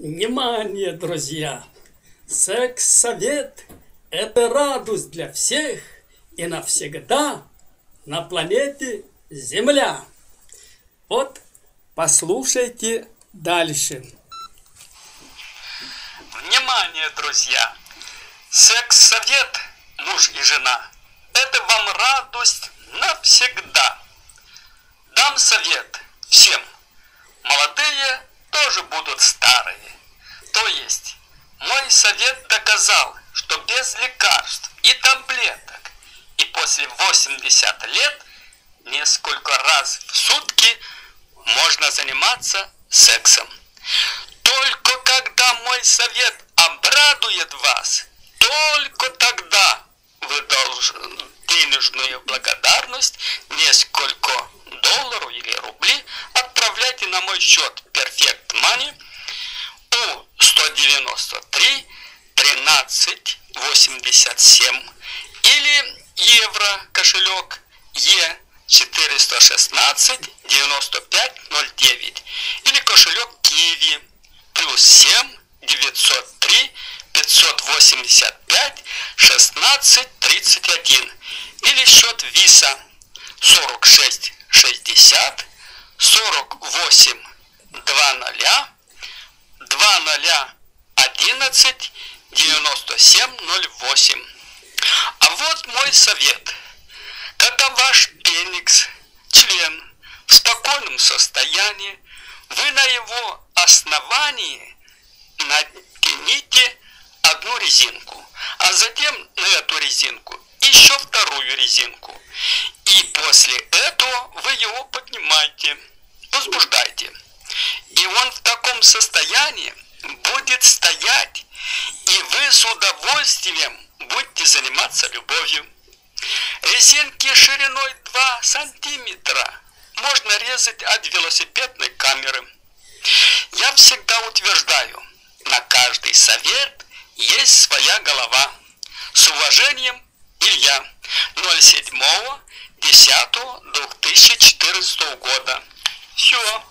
Внимание, друзья! Секс-совет – это радость для всех и навсегда на планете Земля. Вот послушайте дальше. Внимание, друзья! Секс-совет, муж и жена, это вам радость навсегда. Дам совет всем. Молодые тоже будут старые. Мой совет доказал, что без лекарств и таблеток и после 80 лет несколько раз в сутки можно заниматься сексом. Только когда мой совет обрадует вас, только тогда вы должны денежную благодарность, несколько долларов или рублей отправляйте на мой счет Perfect Money 193 13 87 или евро кошелек Е 416 95 09 или кошелек Киви плюс 7 903 585 16 31 или счет Виса 46 60 48 20 20 11 97 08. А вот мой совет. Когда ваш пеникс, член, в спокойном состоянии, вы на его основании натяните одну резинку, а затем на эту резинку еще вторую резинку. И после этого вы его поднимаете, возбуждаете. И он в таком состоянии будет стоять, и вы с удовольствием будете заниматься любовью. Резинки шириной 2 сантиметра можно резать от велосипедной камеры. Я всегда утверждаю, на каждый совет есть своя голова. С уважением, Илья. 07 10 2014 года. Все.